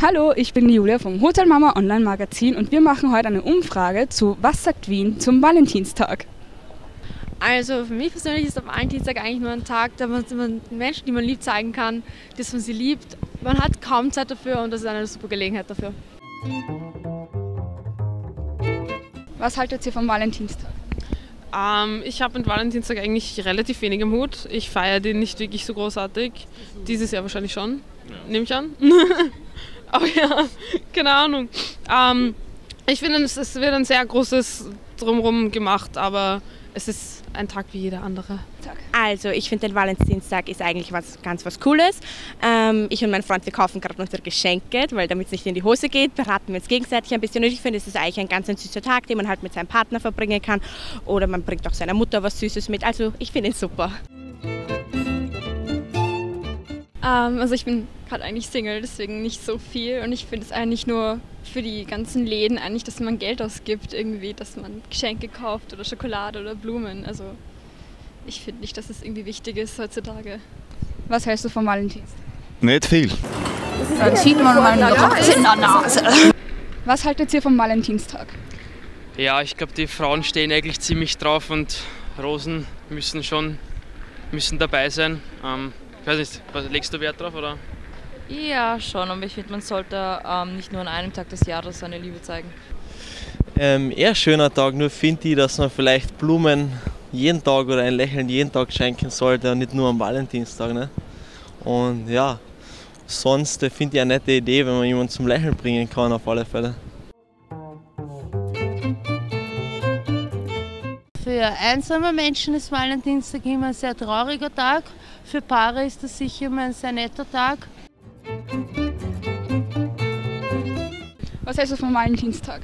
Hallo, ich bin die Julia vom Hotel Mama Online Magazin und wir machen heute eine Umfrage zu Was sagt Wien zum Valentinstag? Also für mich persönlich ist der Valentinstag eigentlich nur ein Tag, da man Menschen, die man liebt, zeigen kann, dass man sie liebt. Man hat kaum Zeit dafür und das ist eine super Gelegenheit dafür. Was haltet ihr vom Valentinstag? Ähm, ich habe mit Valentinstag eigentlich relativ wenig im Hut. Ich feiere den nicht wirklich so großartig. Dieses Jahr wahrscheinlich schon, ja. nehme ich an. Aber ja, keine Ahnung. Ähm, ich finde, es, es wird ein sehr großes Drumherum gemacht, aber es ist ein Tag wie jeder andere Tag. Also ich finde, den Valentinstag ist eigentlich was, ganz was Cooles. Ähm, ich und mein Freund, wir kaufen gerade unsere Geschenke, weil damit es nicht in die Hose geht, beraten wir uns gegenseitig ein bisschen. Und ich finde, es ist eigentlich ein ganz ein süßer Tag, den man halt mit seinem Partner verbringen kann. Oder man bringt auch seiner Mutter was Süßes mit. Also ich finde ihn super. Ähm, also ich bin gerade eigentlich Single, deswegen nicht so viel. Und ich finde es eigentlich nur für die ganzen Läden eigentlich, dass man Geld ausgibt irgendwie, dass man Geschenke kauft oder Schokolade oder Blumen. Also ich finde nicht, dass es irgendwie wichtig ist heutzutage. Was hältst du vom Valentinstag? Nicht viel. Dann sieht man mal eine Rotze in der Nase. Was haltet ihr vom Valentinstag? Ja, ich glaube, die Frauen stehen eigentlich ziemlich drauf und Rosen müssen schon müssen dabei sein. Ähm, weiß nicht, was, legst du Wert drauf oder? Ja, schon, aber ich finde, man sollte ähm, nicht nur an einem Tag des Jahres seine Liebe zeigen. Ähm, eher schöner Tag, nur finde ich, dass man vielleicht Blumen jeden Tag oder ein Lächeln jeden Tag schenken sollte und nicht nur am Valentinstag. Ne? Und ja, sonst finde ich eine nette Idee, wenn man jemanden zum Lächeln bringen kann, auf alle Fälle. Für einsame Menschen ist Valentinstag immer ein sehr trauriger Tag. Für Paare ist das sicher immer ein sehr netter Tag. Was hältst du vom Valentinstag?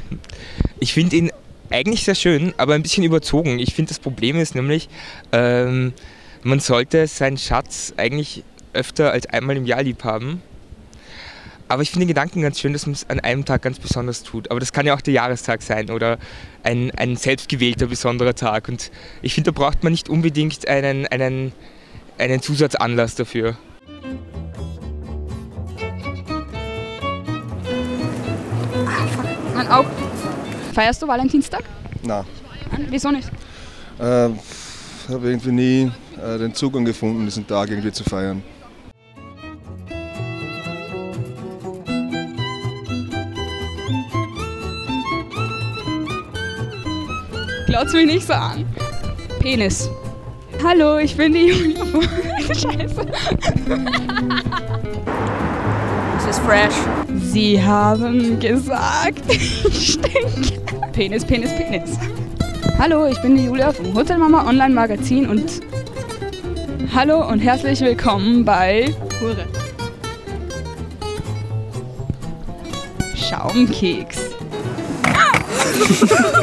Ich finde ihn eigentlich sehr schön, aber ein bisschen überzogen. Ich finde, das Problem ist nämlich, ähm, man sollte seinen Schatz eigentlich öfter als einmal im Jahr lieb haben. Aber ich finde den Gedanken ganz schön, dass man es an einem Tag ganz besonders tut. Aber das kann ja auch der Jahrestag sein oder ein, ein selbstgewählter besonderer Tag. Und ich finde, da braucht man nicht unbedingt einen, einen, einen Zusatzanlass dafür. Mein Auge. Feierst du Valentinstag? Nein. Wieso nicht? Äh, ich habe irgendwie nie äh, den Zugang gefunden, diesen Tag irgendwie zu feiern. Glaubt's mich nicht so an. Penis. Hallo, ich bin die Julia. Scheiße. Es ist fresh. Sie haben gesagt, ich stinke. Penis, Penis, Penis. Hallo, ich bin die Julia vom Hotel Mama Online Magazin und hallo und herzlich willkommen bei Hure. Schaumkeks.